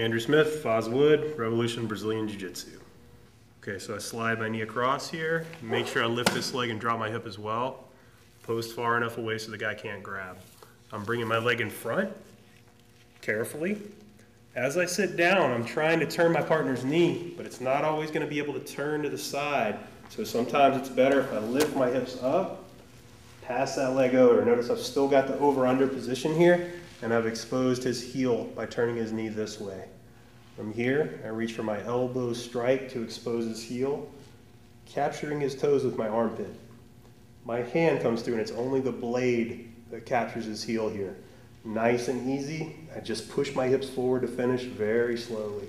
Andrew Smith, Foz Wood, Revolution Brazilian Jiu Jitsu. Okay, so I slide my knee across here, make sure I lift this leg and drop my hip as well. Post far enough away so the guy can't grab. I'm bringing my leg in front, carefully. As I sit down, I'm trying to turn my partner's knee, but it's not always going to be able to turn to the side. So sometimes it's better if I lift my hips up, pass that leg over. Notice I've still got the over-under position here, and I've exposed his heel by turning his knee this way. From here, I reach for my elbow strike to expose his heel, capturing his toes with my armpit. My hand comes through, and it's only the blade that captures his heel here. Nice and easy. I just push my hips forward to finish very slowly.